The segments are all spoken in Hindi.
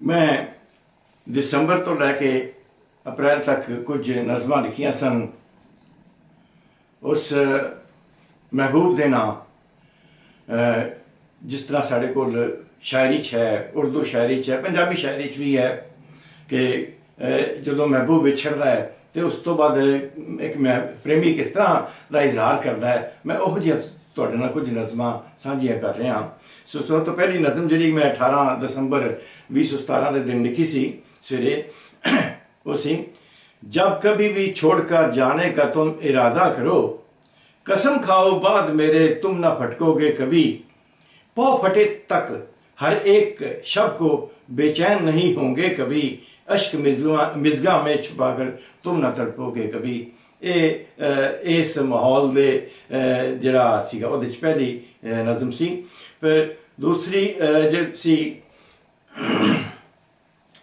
ਮੈਂ ਦਸੰਬਰ ਤੋਂ ਲੈ ਕੇ ਅਪ੍ਰੈਲ ਤੱਕ ਕੁਝ ਨਜ਼ਮਾਂ ਲਿਖੀਆਂ ਸਨ। ਉਸ ਮਹਿਬੂਬ ਦੇ ਨਾਂ ਜਿਸ ਤਰ੍ਹਾਂ ਸਾਡੇ ਕੋਲ ਸ਼ਾਇਰੀ 'ਚ ਹੈ, ਉਰਦੂ ਸ਼ਾਇਰੀ 'ਚ ਹੈ, ਪੰਜਾਬੀ ਸ਼ਾਇਰੀ 'ਚ ਵੀ ਹੈ ਕਿ ਜਦੋਂ ਮਹਿਬੂਬ ਵਿਛੜਦਾ ਹੈ ਤੇ ਉਸ ਤੋਂ ਬਾਅਦ ਇੱਕ ਮੈਂ ਪ੍ਰੇਮੀ ਕਿਸ ਤਰ੍ਹਾਂ ਦਾ ਇਜ਼ਹਾਰ ਕਰਦਾ ਹੈ, ਮੈਂ ਉਹ ਜਿਹਾ ਤੁਹਾਡੇ ਨਾਲ ਕੁਝ ਨਜ਼ਮਾਂ ਸਾਂਝੀਆਂ ਕਰ ਰਿਹਾ ਸੋ ਸੋ ਤੋਂ ਪਹਿਲੀ ਨਜ਼ਮ ਜਿਹੜੀ ਮੈਂ 18 ਦਸੰਬਰ 2017 ਦੇ ਦਿਨ ਲਿਖੀ ਸੀ ਸਵੇਰੇ ਉਹ ਸੀ जब कभी भी छोड़कर जाने का तुम इरादा करो कसम खाओ बाद मेरे तुम न भटकोगे कभी पौ फटे तक हर एक शब को बेचैन नहीं होंगे कभी अश्क मिजगा मिजगा में छुपाकर तुम न तड़पोगे कभी ਇਹ ਇਸ ਮਾਹੌਲ ਦੇ ਜਿਹੜਾ ਸੀਗਾ, ਉਹਦੇ ਚ ਪਹਿਲੀ ਨਜ਼ਮ ਸੀ। ਫਿਰ ਦੂਸਰੀ ਜਿਹੜੀ ਸੀ,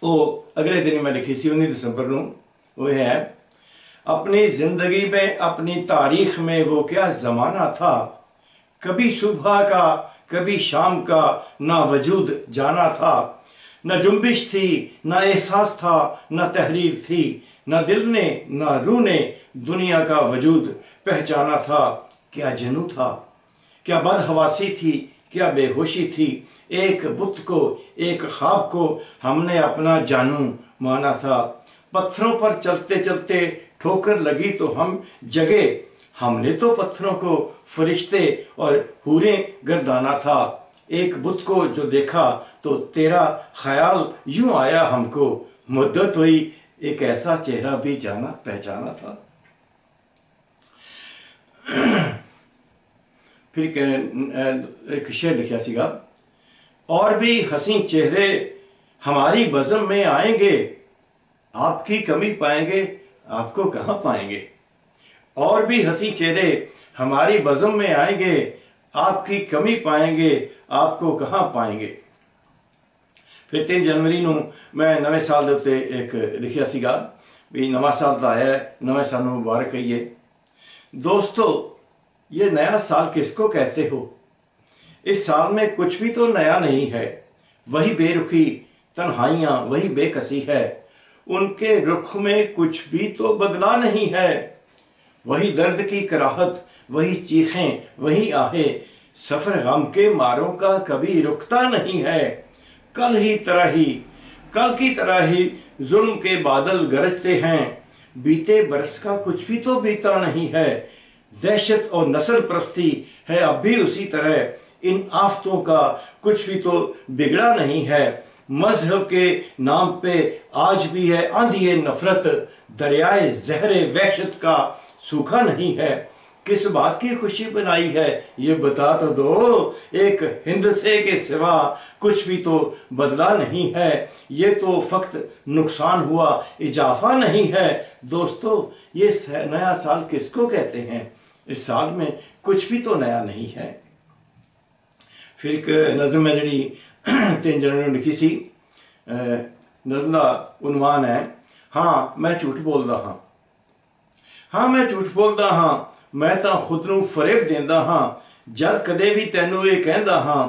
ਉਹ ਅਗਲੇ ਦਿਨ ਮੈਂ ਲਿਖੀ ਸੀ 19 अपनी ज़िंदगी में अपनी तारीख में वो क्या ज़माना था कभी सुबह का कभी शाम का ना वजूद जाना था न जुम्बिश थी ना एहसास था ना तहरीर थी ना दिल ने ना रू ने दुनिया का वजूद पहचाना था, क्या जनू था? क्या बदहवासी थी, क्या बेहोशी थी? एक बुत को, एक ख्वाब को हमने अपना जानू माना था। पत्थरों पर चलते चलते ठोकर लगी तो हम जगे। हमने तो पत्थरों को फरिश्ते और हूरे गर्दाना था। एक बुत को जो देखा तो तेरा ख्याल यूँ आया हमको। मुद्दत हुई, एक ऐसा चेहरा भी जाना, पहचाना था। फिर एक, अ, एक शेर लिखा सीगा और भी हसी चेहरे हमारी बज़म में आएंगे आपकी कमी पाएंगे आपको कहाँ पाएंगे और भी हंसी चेहरे हमारी बज़म में आएंगे आपकी कमी पाएंगे आपको कहाँ ਪਾਏਂਗੇ ਫਿਰ 3 ਜਨਵਰੀ ਨੂੰ ਮੈਂ ਨਵੇਂ ਸਾਲ ਦੇ ਉੱਤੇ ਇੱਕ ਲਿਖਿਆ ਸੀਗਾ ਵੀ ਨਵਾਂ ਸਾਲ ਤਾਂ ਆਇਆ ਹੈ, ਨਵੇਂ ਸਾਲ ਨੂੰ ਮੁਬਾਰਕ ਕਹੀਏ दोस्तों, ये नया साल किसको कहते हो? इस साल में कुछ भी तो नया नहीं है। वही बेरुखी तन्हाइयाँ, वही बेकसी है। उनके रुख में कुछ भी तो बदला नहीं है। वही दर्द की कराहत, वही चीखें, वही आहे, सफ़र गम के मारों का कभी रुकता नहीं है। कल ही तरह ही, कल की तरह ही जुल्म के बादल गरजते हैं। बीते बरस का कुछ भी तो बीता नहीं है। दहशत और नस्ल प्रस्ती है, अब भी उसी तरह। इन आफतों का कुछ भी तो बिगड़ा नहीं है। मज़हब के नाम पे आज भी है आंधी नफरत, दरियाए जहरे वहशत का सूखा नहीं है। किस बात की खुशी बनाई है? ये बता तो दो। एक हिंदसे के सिवा कुछ भी तो बदला नहीं है। ये तो फक्त नुकसान हुआ, इजाफा नहीं है। दोस्तों, ये नया साल किसको कहते हैं? इस साल में कुछ भी तो नया नहीं है। फिर एक नज़म है जी तीन जनवरी लिखी सी। नज़म का उन्वान है। हाँ मैं झूठ बोलता हाँ। हाँ मैं झूठ बोलता हाँ। ਮੈਂ ਤਾਂ ਖੁਦ ਨੂੰ ਫਰੇਬ ਦਿੰਦਾ ਹਾਂ। ਜਦ ਕਦੇ ਵੀ ਤੈਨੂੰ ਇਹ ਕਹਿੰਦਾ ਹਾਂ,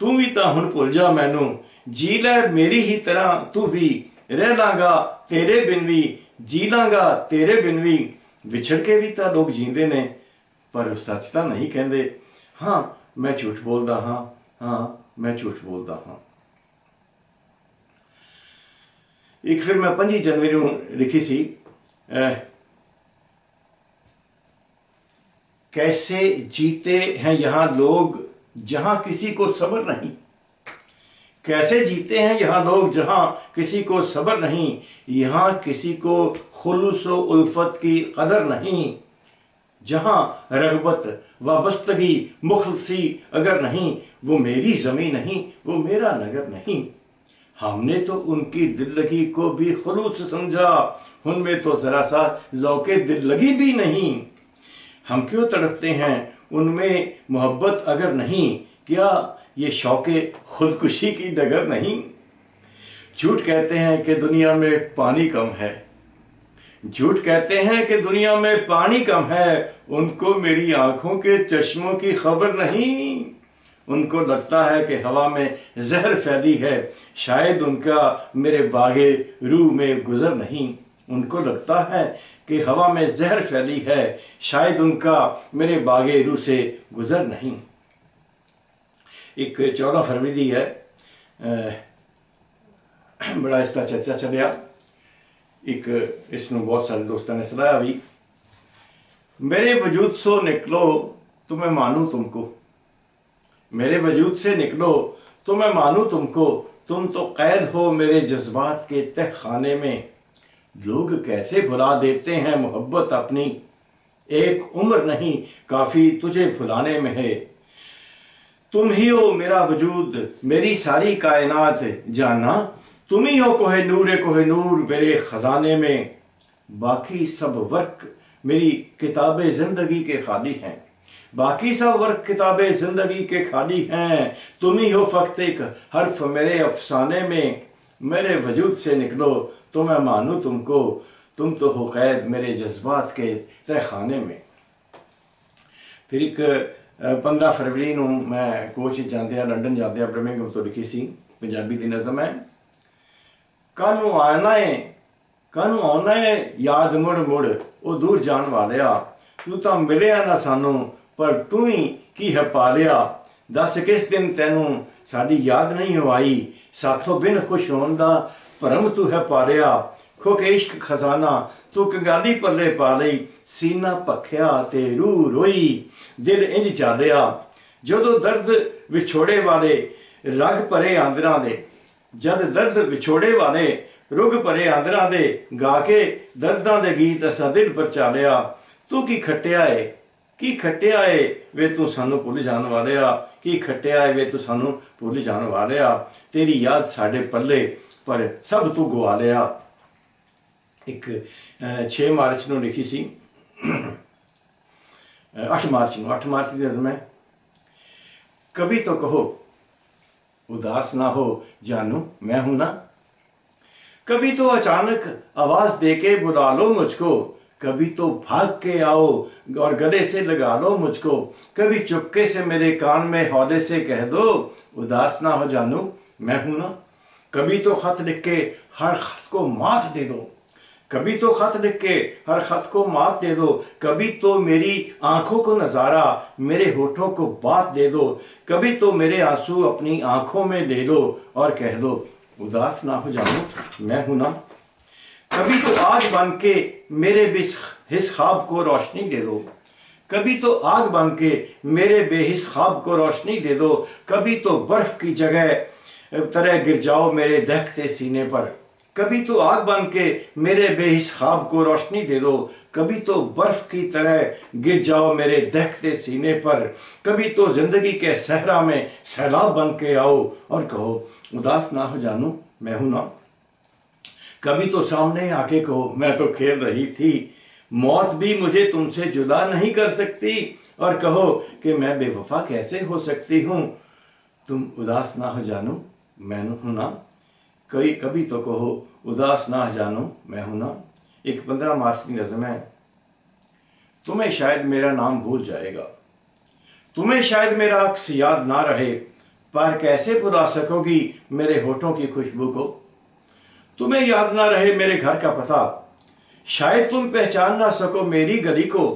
ਤੂੰ ਵੀ ਤਾਂ ਹੁਣ ਭੁੱਲ ਜਾ ਮੈਨੂੰ। ਜੀ ਲੈ ਮੇਰੀ ਹੀ ਤਰ੍ਹਾਂ ਤੂੰ ਵੀ ਰਹਿ ਲਾਂਗਾ, ਤੇਰੇ ਬਿਨ ਵੀ, ਜੀ ਲਾਂਗਾ, ਤੇਰੇ ਬਿਨ ਵੀ। ਵਿਛੜ ਕੇ ਵੀ ਤਾਂ ਲੋਕ ਜੀਂਦੇ ਨੇ, ਪਰ ਸੱਚ ਤਾਂ ਨਹੀਂ ਕਹਿੰਦੇ। ਹਾਂ, ਮੈਂ ਝੂਠ ਬੋਲਦਾ ਹਾਂ ਹਾਂ, ਮੈਂ ਝੂਠ ਬੋਲਦਾ ਹਾਂ। ਇੱਕ ਫਿਰ ਮੈਂ 5 ਜਨਵਰੀ ਨੂੰ ਲਿਖੀ ਸੀ कैसे जीते हैं यहाँ लोग जहाँ किसी को सब्र नहीं? कैसे जीते हैं यहाँ लोग जहाँ किसी को सब्र नहीं? यहाँ किसी को खुलूस उल्फत की कदर नहीं। जहाँ रगबत वाबस्तगी मुखलसी अगर नहीं, वो मेरी जमी नहीं, वो मेरा नगर नहीं। हमने तो उनकी दिल लगी को भी खुलूस समझा, उनमें तो जरा सा जौके दिल लगी भी नहीं। हम क्यों तड़पते हैं? उनमें मोहब्बत अगर नहीं, क्या ये शौके खुदकुशी की डगर नहीं? झूठ कहते हैं कि दुनिया में पानी कम है। झूठ कहते हैं कि दुनिया में पानी कम है। उनको मेरी आँखों के चश्मों की खबर नहीं। उनको लगता है कि हवा में जहर फैली है। शायद उनका मेरे बागे रूह में गुजर नहीं। उनको लगता है कि हवा में जहर फैली है, शायद उनका मेरे बागे रू से गुजर नहीं। एक चौदह फरवरी है बड़ा इसका चर्चा चलिया एक, इसमें बहुत सारे दोस्तों ने सलाह भी मेरे वजूद सो निकलो तो मैं मानू तुमको। मेरे वजूद से निकलो तो मैं मानू तुमको। तुम तो कैद हो मेरे जज्बात के तह खाने में। लोग कैसे भुला देते हैं मोहब्बत अपनी? एक उम्र नहीं, काफ़ी तुझे भुलाने में है। तुम ही हो मेरा वजूद, मेरी सारी कायनात, जाना। तुम ही हो कोहे नूर कोहे नूर मेरे खजाने में। बाकी सब वर्क मेरी किताबें ज़िंदगी के खाली हैं। बाकी सब वर्क किताबें ज़िंदगी के खाली हैं। तुम ही हो फक्त एक हर्फ मेरे अफसाने में। मेरे वजूद से निकलो तो मैं मानू तुमको तुम तो हो कैद मेरे जज्बात के तय खाने में फिर एक पंद्रह फरवरी ਨੂੰ ਮੈਂ ਕੋਚ ਜਾਂਦੇ ਆ ਲੰਡਨ ਜਾਂਦੇ ਆ ਬਰਮਿੰਗਮ ਤੋਂ ਲਿਖੀ ਸੀ ਪੰਜਾਬੀ ਦੀ ਨਜ਼ਮ ਹੈ ਕੱਲ ਨੂੰ ਆਣਾ ਹੈ ਕੱਲ ਨੂੰ ਆਉਣਾ ਹੈ ਯਾਦ ਮੁੜ ਮੁੜ ਉਹ ਦੂਰ ਜਾਣ ਵਾਲਿਆ ਤੂੰ ਤਾਂ ਮਿਲਿਆ ਨਾ ਸਾਨੂੰ ਪਰ ਤੂੰ ਹੀ ਕੀ ਹੈ ਪਾਲਿਆ ਦੱਸ ਕਿਸ ਦਿਨ ਤੈਨੂੰ ਸਾਡੀ ਯਾਦ ਨਹੀਂ ਹੋਈ ਸਾਥੋਂ ਬਿਨ ਖੁਸ਼ ਹੋਣ ਦਾ ਭਰਮ ਤੂੰ ਹੈ ਪਾਲਿਆ। ਖੋ ਇਸ਼ਕ ਖਜ਼ਾਨਾ ਤੂੰ ਕੰਗਾਲੀ ਪੱਲੇ ਪਾ ਲਈ। ਸੀਨਾ ਪੱਖਿਆ ਤੇ ਰੂਹ ਰੋਈ, ਦਿਲ ਇੰਜ ਚਾਲਿਆ ਜਦੋਂ ਦਰਦ ਵਿਛੋੜੇ ਵਾਲੇ ਰਗ ਭਰੇ ਆਂਦਰਾਂ ਦੇ, ਜਦ ਦਰਦ ਵਿਛੋੜੇ ਵਾਲੇ ਰੁਗ ਭਰੇ ਆਂਦਰਾਂ ਦੇ ਗਾ ਕੇ ਦਰਦਾਂ ਦੇ ਗੀਤ ਅਸਾਂ ਦਿਲ ਪਰ ਚਾਲਿਆ। ਤੂੰ ਕੀ ਖੱਟਿਆ ਏ? ਕੀ ਖੱਟਿਆ ਏ ਵੇ ਤੂੰ ਸਾਨੂੰ ਭੁੱਲ ਜਾਣ ਵਾਲੇ ਆ ਕੀ ਖੱਟਿਆ ਏ ਵੇ ਤੂੰ ਸਾਨੂੰ ਭੁੱਲ ਜਾਣ ਵਾਲੇ ਆ ਤੇਰੀ ਯਾਦ ਸਾਡੇ ਪੱਲੇ, ਪਰ ਸਭ ਤੂੰ ਗਵਾ ਲਿਆ। ਇੱਕ 6 ਮਾਰਚ ਨੂੰ ਲਿਖੀ ਸੀ। 8 ਮਾਰਚ ਨੂੰ 8 ਮਾਰਚ ਦੀ ਨਜ਼ਮ ਕਬੀ ਕਭੀ ਤੋ ਕਹੋ, ਉਦਾਸ ਨਾ ਹੋ, ਜਾਨੂ, ਮੈਂ ਹੂੰ ਨਾ। ਕਬੀ ਤੋ ਅਚਾਨਕ ਆਵਾਜ਼ ਦੇ ਕੇ ਬੁਲਾ ਲੋ ਮੁਝਕੋ। कभी तो भाग के आओ और गले से लगा लो मुझको। कभी चुपके से मेरे कान में हौले से कह दो, उदास ना हो जानू, मैं हूँ ना। कभी तो खत लिख के हर खत को मात दे दो। कभी तो खत लिख के हर खत को मात दे दो। कभी तो मेरी आँखों को नज़ारा, मेरे होठों को बात दे दो। कभी तो मेरे आँसू अपनी आँखों में दे दो और कह दो, उदास ना हो जाओ मैं हूँ ना। कभी तो आग बन के मेरे हिस ख्वाब को रोशनी दे दो। कभी तो आग बन के मेरे बेहिस ख्वाब को रोशनी दे दो। कभी तो बर्फ़ की जगह तरह गिर जाओ मेरे दहकते सीने पर। कभी तो आग बन के मेरे बेहिस ख्वाब को रोशनी दे दो। कभी तो बर्फ़ की तरह गिर जाओ मेरे दहकते सीने पर। कभी तो ज़िंदगी के सहरा में सैलाब बन के आओ और कहो, उदास ना हो जानू, मैं हूँ ना। कभी तो सामने आके कहो, मैं तो खेल रही थी। मौत भी मुझे तुमसे जुदा नहीं कर सकती। और कहो कि, मैं बेवफा कैसे हो सकती हूँ? तुम उदास ना हो जानू, मैं हूँ ना। कई, कभी तो कहो, उदास ना हो जानो, मैं हूँ ना। एक पंद्रह मार्च की नजम है तुम्हें शायद मेरा नाम भूल जाएगा। तुम्हें शायद मेरा अक्स याद ना रहे। पर कैसे भुला सकोगी मेरे होठों की खुशबू को? तुम्हें याद ना रहे मेरे घर का पता। शायद तुम पहचान ना सको मेरी गली को,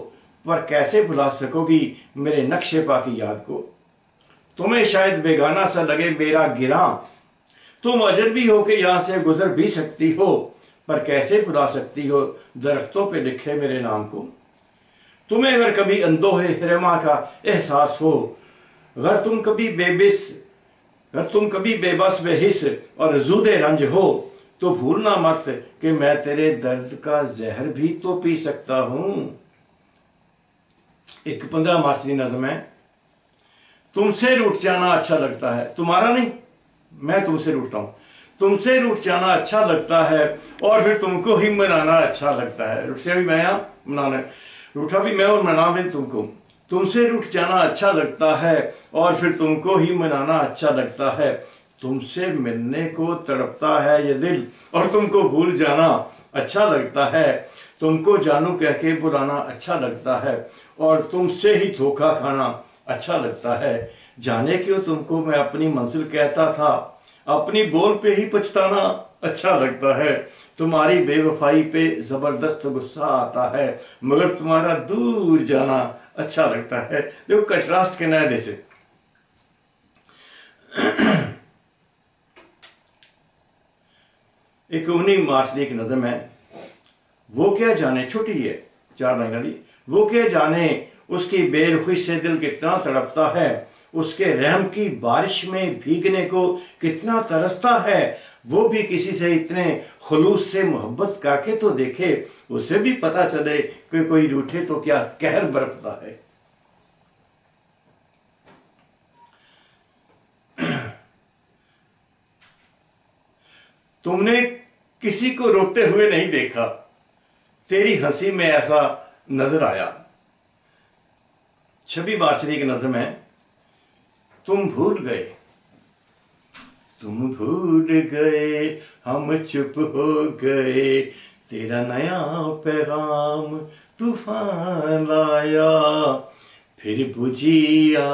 पर कैसे भुला सकोगी मेरे नक्शे पा की याद को? तुम्हें शायद बेगाना सा लगे मेरा गिरा। तुम अजनबी हो के यहाँ से गुजर भी सकती हो, पर कैसे भुला सकती हो दरख्तों पे लिखे मेरे नाम को? तुम्हें अगर कभी अंदोहे हिरमा का एहसास हो, अगर तुम कभी बेबिस, अगर तुम कभी बेबस बेहिस और जूदे रंज हो तो भूलना मत कि मैं तेरे दर्द का जहर भी तो पी सकता हूँ। एक पंद्रह मार्च की नजम है। तुमसे रूठ जाना अच्छा लगता है। तुम्हारा नहीं, मैं तुमसे रूठता हूँ। तुमसे रूठ जाना अच्छा लगता है और फिर तुमको ही मनाना अच्छा लगता है। रुठिया भी मैं मनाना रूठा भी मैं और मना भी तुमको। तुमसे रूठ जाना अच्छा लगता है और फिर तुमको ही मनाना अच्छा लगता है। तुमसे मिलने को तड़पता है ये दिल, और तुमको भूल जाना अच्छा लगता है। तुमको जानू कह के बुलाना अच्छा लगता है, और तुमसे ही धोखा खाना अच्छा लगता है। जाने क्यों तुमको मैं अपनी मंजिल कहता था? अपनी बोल पे ही पछताना अच्छा लगता है। तुम्हारी बेवफाई पे ज़बरदस्त गुस्सा आता है, मगर तुम्हारा दूर जाना अच्छा लगता है। देखो, कंट्रास्ट के नए से एक उन्हीं मार्शली की नज़म है। वो क्या जाने, छोटी है, चार महीना दी वो क्या जाने, उसकी बेरुखी से दिल कितना तड़पता है, उसके रहम की बारिश में भीगने को कितना तरसता है। वो भी किसी से इतने खलूस से मोहब्बत करके तो देखे, उसे भी पता चले कि कोई रूठे तो क्या कहर बरपता है। तुमने किसी को रोते हुए नहीं देखा। तेरी हँसी में ऐसा नज़र आया। छवि बादशाह की नज़र है तुम भूल गए। तुम भूल गए, हम चुप हो गए। तेरा नया पैगाम तूफ़ान लाया। फिर बुझिया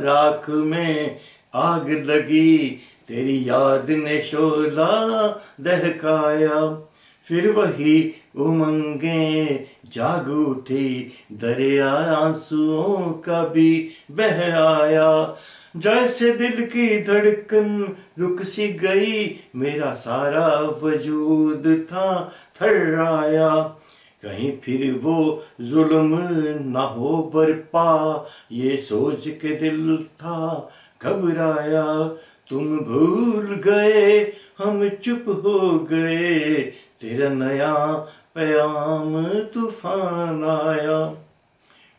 राख में आग लगी। तेरी याद ने शोला दहकाया, फिर वही उमंगे जाग उठी, दरिया आंसुओं का भी बह आया। जैसे दिल की धड़कन रुक सी गई, मेरा सारा वजूद था थर्राया। कहीं फिर वो जुल्म ना हो बरपा, ये सोच के दिल था घबराया। तुम भूल गए हम चुप हो गए तेरा नया प्याम तूफान आया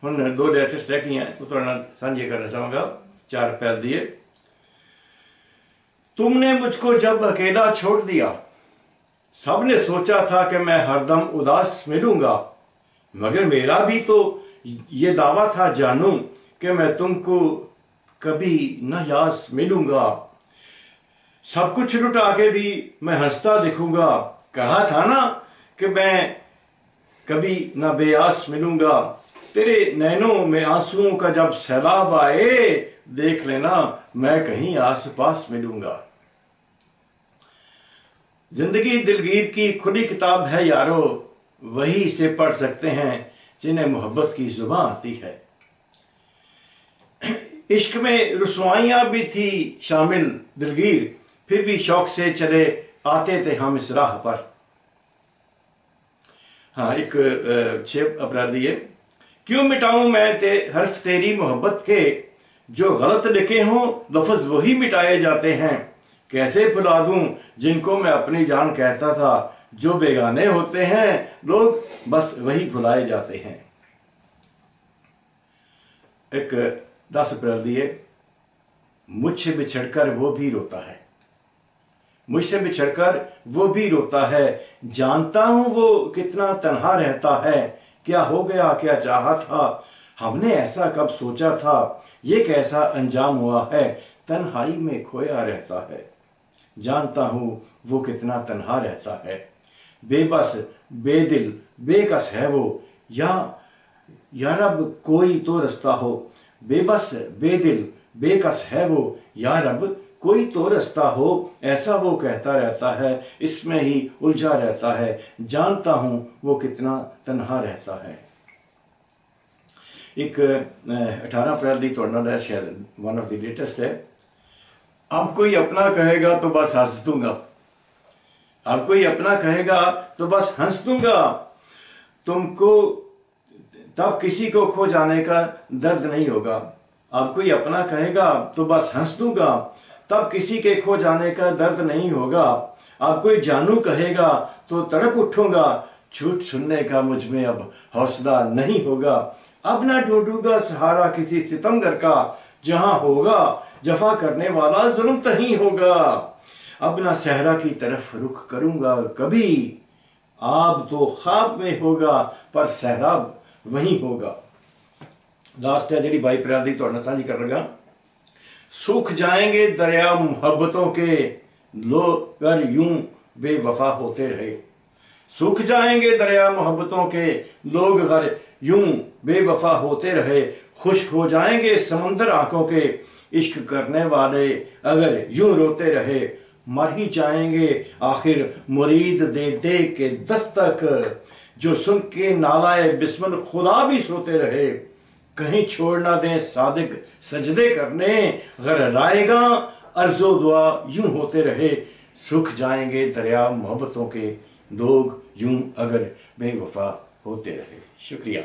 ਹੁਣ ਦੋ ਲੈਟਰਸ ਰਹਿ ਗਈਆਂ ਉਹ ਤੁਹਾਡੇ ਨਾਲ ਸਾਂਝੇ ਕਰਨਾ ਚਾਹਾਂਗਾ चार पैर दिए तुमने मुझको जब अकेला छोड़ दिया सबने सोचा था कि मैं हरदम उदास मिलूंगा मगर मेरा भी तो ये दावा था जानू कि मैं तुमको कभी न यास मिलूंगा सब कुछ लुटा के भी मैं हंसता दिखूँगा। कहा था ना कि मैं कभी न बेआस मिलूँगा। तेरे नैनों में आंसुओं का जब सैलाब आए, देख लेना मैं कहीं आस पास मिलूँगा। ज़िंदगी दिलगीर की खुली किताब है यारो, वही से पढ़ सकते हैं जिन्हें मोहब्बत की जुबा आती है। इश्क में रसवाइयाँ भी थी शामिल दिलगीर। फिर भी शौक से चले आते थे हम इस राह पर। हाँ एक छह अप्रैल दिए क्यों मिटाऊं मैं ते, हर्फ तेरी मोहब्बत के? जो गलत लिखे हों, लफज वही मिटाए जाते हैं। कैसे भुला दूँ जिनको मैं अपनी जान कहता था? जो बेगाने होते हैं, लोग बस वही भुलाए जाते हैं। एक, दस अप्रैल दिए मुझसे बिछड़कर वो भी रोता है। मुझसे बिछड़कर वो भी रोता है। जानता हूँ वो कितना तनहा रहता है। क्या हो गया, क्या चाहा था? हमने ऐसा कब सोचा था? ये कैसा अंजाम हुआ है? तन्हाई में खोया रहता है। जानता हूँ वो कितना तनहा रहता है। बेबस, बेदिल, बेकस है वो। या या रब, कोई तो रास्ता हो। बेबस, बेदिल, बेकस है वो। या रब कोई तो रास्ता हो, ऐसा वो कहता रहता है, इसमें ही उलझा रहता है। जानता हूँ वो कितना तनहा रहता है। एक अठारह अप्रैल की थोड़ा शायद वन ऑफ़ द लेटेस्ट है। अब कोई अपना कहेगा तो बस हंस दूँगा। अब कोई अपना कहेगा तो बस हंस दूँगा। तुमको, तब किसी को खो जाने का दर्द नहीं होगा। अब कोई अपना कहेगा तो बस हंस दूँगा। तब किसी के खो जाने का दर्द नहीं होगा। अब कोई जानू कहेगा तो तड़प उठूँगा। छूट सुनने का मुझमें अब हौसला नहीं होगा। अब ना ढूंढूँगा सहारा किसी सितमगर का, जहाँ होगा, जफा करने वाला जुल्म तही होगा। अब ना सहरा की तरफ़ रुख करूँगा कभी। आप तो ख्वाब में होगा, पर सहराब वही होगा। लास्ट है जी प्यार की थोड़ा साझी कर लगा सूख जाएँगे दरिया मोहब्बतों के। लोग अगर यूँ बेवफा होते रहे। सूख जाएँगे दरिया मोहब्बतों के। लोग अगर यूँ बेवफा होते रहे। खुश्क हो जाएँगे समंदर आँखों के। इश्क करने वाले अगर यूँ रोते रहे। मर ही जाएँगे आखिर मुरीद दे दे के दस्तक। जो सुन के नालाए बिस्मन खुदा भी सोते रहे। कहीं छोड़ ना दें, सादिक सजदे करने। अगर रायगा, अर्जो दुआ यूँ होते रहे, सुख जाएँगे दरिया मोहब्बतों के। लोग यूँ अगर बेवफा होते रहे। शुक्रिया।